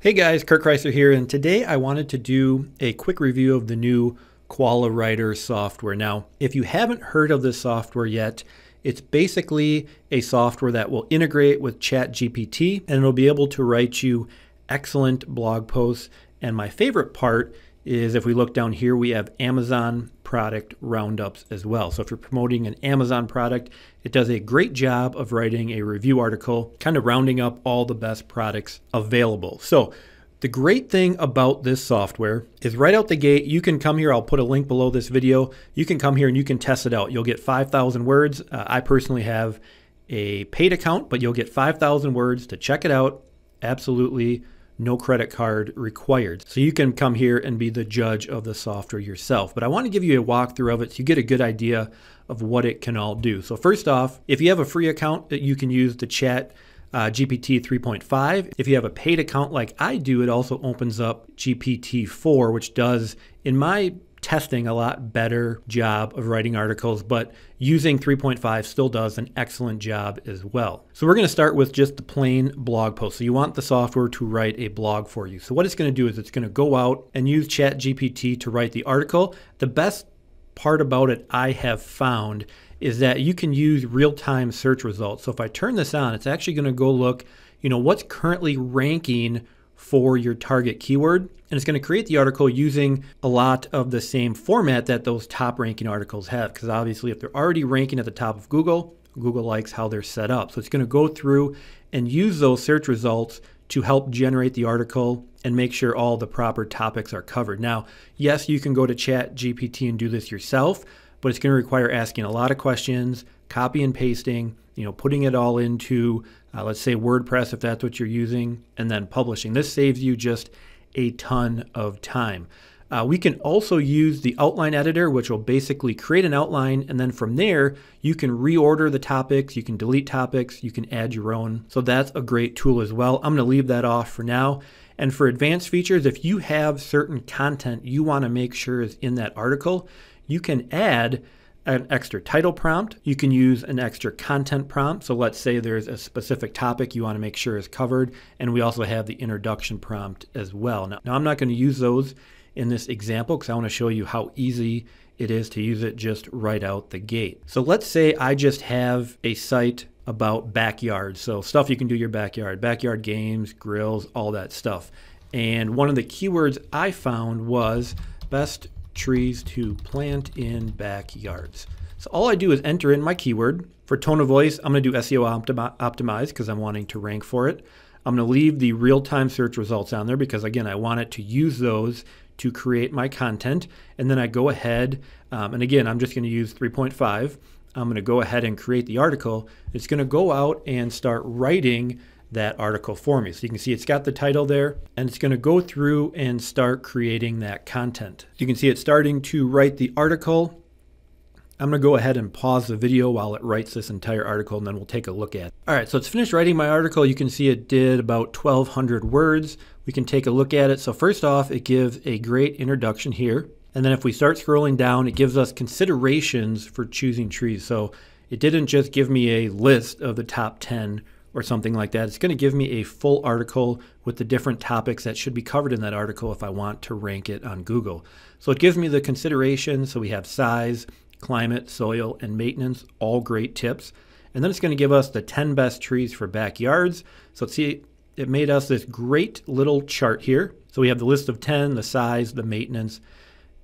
Hey guys, Kurt Chrisler here, and today I wanted to do a quick review of the new Koala Writer software. Now, if you haven't heard of this software yet, it's basically a software that will integrate with ChatGPT and it'll be able to write you excellent blog posts. And my favorite part is if we look down here, we have Amazon product roundups as well. So if you're promoting an Amazon product, it does a great job of writing a review article, kind of rounding up all the best products available. So the great thing about this software is right out the gate, you can come here. I'll put a link below this video. You can come here and you can test it out. You'll get 5,000 words. Uh, I personally have a paid account, but you'll get 5,000 words to check it out. Absolutely no credit card required. So you can come here and be the judge of the software yourself. But I want to give you a walkthrough of it so you get a good idea of what it can all do. So first off, if you have a free account, that you can use the chat uh, GPT 3.5. If you have a paid account like I do, it also opens up GPT 4, which does, in my testing a lot better job of writing articles, but using 3.5 still does an excellent job as well. So we're going to start with just the plain blog post. So you want the software to write a blog for you. So what it's going to do is it's going to go out and use ChatGPT to write the article. The best part about it I have found is that you can use real-time search results. So if I turn this on, it's actually going to go look, you know, what's currently ranking for your target keyword. And it's going to create the article using a lot of the same format that those top ranking articles have. Because obviously, if they're already ranking at the top of Google, Google likes how they're set up. So it's going to go through and use those search results to help generate the article and make sure all the proper topics are covered. Now, yes, you can go to Chat GPT and do this yourself, but it's going to require asking a lot of questions, copy and pasting, you know, putting it all into, uh, let's say WordPress if that's what you're using, and then publishing. This saves you just a ton of time. Uh, we can also use the outline editor, which will basically create an outline, and then from there, you can reorder the topics, you can delete topics, you can add your own. So that's a great tool as well. I'm going to leave that off for now. And for advanced features, if you have certain content you want to make sure is in that article, you can add an extra title prompt. You can use an extra content prompt. So let's say there's a specific topic you want to make sure is covered. And we also have the introduction prompt as well. Now, now I'm not going to use those in this example because I want to show you how easy it is to use it just right out the gate. So let's say I just have a site about backyard. So stuff you can do your backyard, backyard games, grills, all that stuff. And one of the keywords I found was best trees to plant in backyards. So all I do is enter in my keyword. For tone of voice, I'm going to do SEO optimi optimize because I'm wanting to rank for it. I'm going to leave the real-time search results on there because again, I want it to use those to create my content. And then I go ahead, um, and again, I'm just going to use 3.5. I'm going to go ahead and create the article. It's going to go out and start writing that article for me. So you can see it's got the title there and it's going to go through and start creating that content. You can see it's starting to write the article. I'm going to go ahead and pause the video while it writes this entire article and then we'll take a look at it. All right, so it's finished writing my article. You can see it did about 1,200 words. We can take a look at it. So first off, it gives a great introduction here. And then if we start scrolling down, it gives us considerations for choosing trees. So it didn't just give me a list of the top 10 or something like that. It's going to give me a full article with the different topics that should be covered in that article if I want to rank it on Google. So it gives me the considerations. So we have size, climate, soil, and maintenance, all great tips. And then it's going to give us the 10 best trees for backyards. So see, it made us this great little chart here. So we have the list of 10, the size, the maintenance,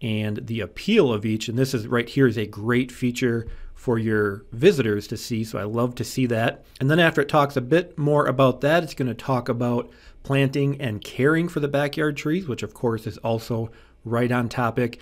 and the appeal of each. And this is right here is a great feature for your visitors to see. So I love to see that. And then after it talks a bit more about that, it's going to talk about planting and caring for the backyard trees, which of course is also right on topic.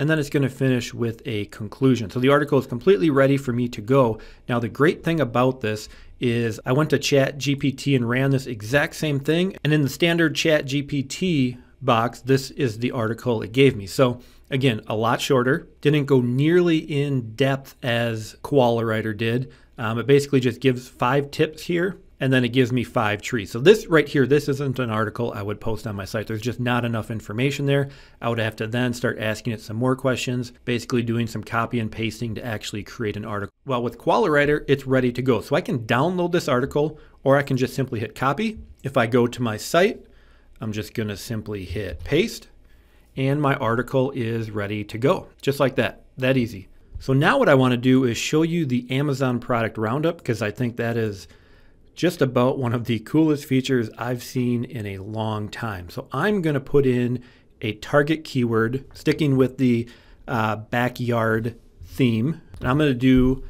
And then it's going to finish with a conclusion. So the article is completely ready for me to go. Now, the great thing about this is I went to Chat GPT and ran this exact same thing. And in the standard Chat GPT box, this is the article it gave me. So Again, a lot shorter. Didn't go nearly in depth as Koala Writer did. Um, it basically just gives five tips here and then it gives me five trees. So this right here, this isn't an article I would post on my site. There's just not enough information there. I would have to then start asking it some more questions, basically doing some copy and pasting to actually create an article. Well, with Koala Writer, it's ready to go. So I can download this article or I can just simply hit copy. If I go to my site, I'm just going to simply hit paste and my article is ready to go. Just like that, that easy. So now what I want to do is show you the Amazon product roundup because I think that is just about one of the coolest features I've seen in a long time. So I'm to put in a target keyword, sticking with the uh, backyard theme. And I'm to do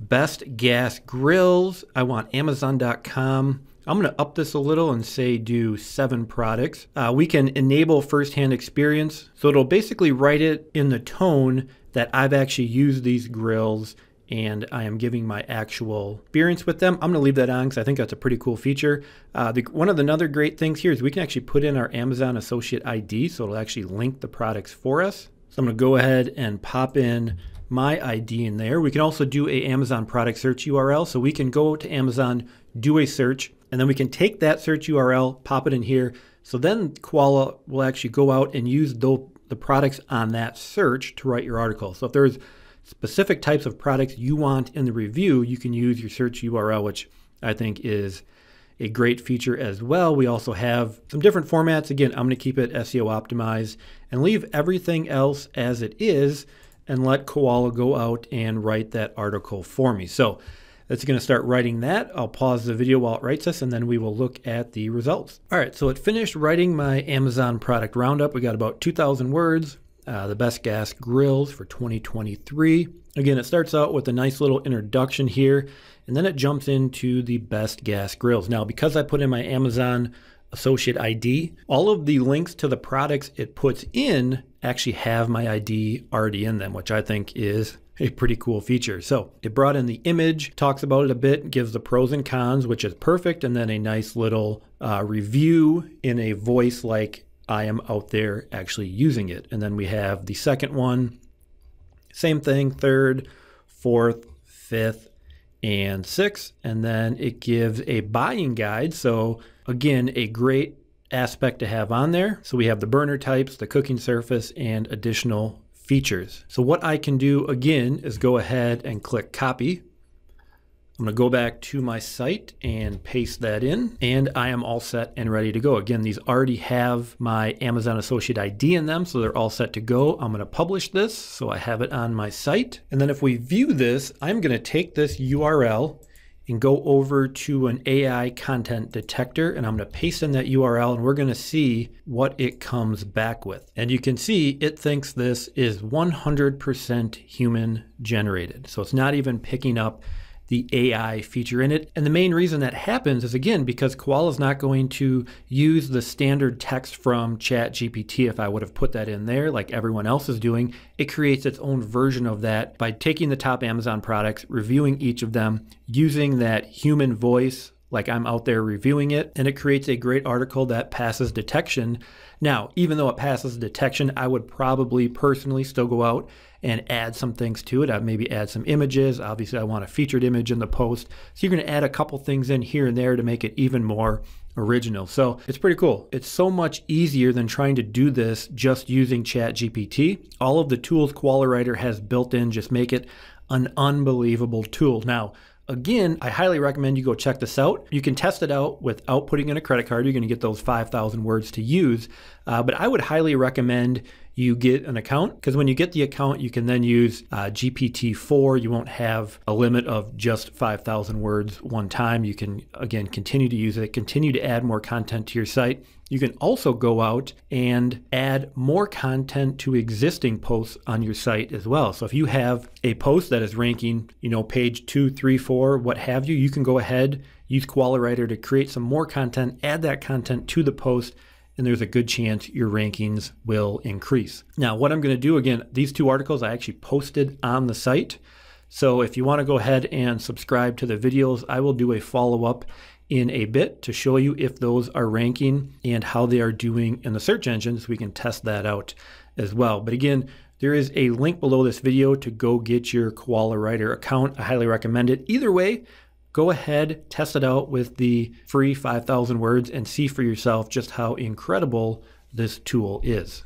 best gas grills. I want Amazon.com. I'm going to up this a little and say do seven products. Uh, we can enable firsthand experience. So it'll basically write it in the tone that I've actually used these grills and I am giving my actual experience with them. I'm going to leave that on because I think that's a pretty cool feature. Uh, the, one of the other great things here is we can actually put in our Amazon Associate ID, so it'll actually link the products for us. So I'm going to go ahead and pop in my ID in there. We can also do a Amazon product search URL, so we can go to Amazon, do a search, and then we can take that search URL, pop it in here. So then Koala will actually go out and use the, the products on that search to write your article. So if there's specific types of products you want in the review, you can use your search URL, which I think is a great feature as well. We also have some different formats. Again, I'm going to keep it SEO optimized and leave everything else as it is and let Koala go out and write that article for me. So it's going to start writing that. I'll pause the video while it writes this and then we will look at the results. All right, so it finished writing my Amazon product roundup. We got about 2,000 words uh, the best gas grills for 2023. Again, it starts out with a nice little introduction here, and then it jumps into the best gas grills. Now, because I put in my Amazon associate ID, all of the links to the products it puts in actually have my ID already in them, which I think is a pretty cool feature. So it brought in the image, talks about it a bit, gives the pros and cons, which is perfect, and then a nice little uh, review in a voice like I am out there actually using it. And then we have the second one, same thing, third, fourth, fifth, and sixth. And then it gives a buying guide. So again, a great aspect to have on there. So we have the burner types, the cooking surface, and additional features. So what I can do again is go ahead and click copy I'm going to go back to my site and paste that in and I am all set and ready to go. Again, these already have my Amazon Associate ID in them, so they're all set to go. I'm going to publish this so I have it on my site. And then if we view this, I'm going to take this URL and go over to an AI content detector and I'm going to paste in that URL and we're going to see what it comes back with. And you can see it thinks this is 100% human generated. So it's not even picking up the AI feature in it. And the main reason that happens is again because Koala is not going to use the standard text from ChatGPT if I would have put that in there like everyone else is doing. It creates its own version of that by taking the top Amazon products, reviewing each of them, using that human voice like I'm out there reviewing it, and it creates a great article that passes detection. Now, even though it passes detection, I would probably personally still go out and add some things to it. I'd maybe add some images. Obviously, I want a featured image in the post. So you're going to add a couple things in here and there to make it even more original. So it's pretty cool. It's so much easier than trying to do this just using ChatGPT. All of the tools Writer has built in just make it an unbelievable tool. Now, Again, I highly recommend you go check this out. You can test it out without putting in a credit card. You're going to get those 5,000 words to use. Uh, but I would highly recommend you get an account because when you get the account, you can then use uh, GPT-4. You won't have a limit of just 5,000 words one time. You can, again, continue to use it, continue to add more content to your site. You can also go out and add more content to existing posts on your site as well. So if you have a post that is ranking, you know, page two, three, four, what have you, you can go ahead, use Koala Writer to create some more content, add that content to the post, and there's a good chance your rankings will increase. Now, what I'm going to do again, these two articles I actually posted on the site. So if you want to go ahead and subscribe to the videos, I will do a follow up in a bit to show you if those are ranking and how they are doing in the search engines. We can test that out as well. But again, there is a link below this video to go get your Koala Writer account. I highly recommend it. Either way, go ahead, test it out with the free 5,000 words and see for yourself just how incredible this tool is.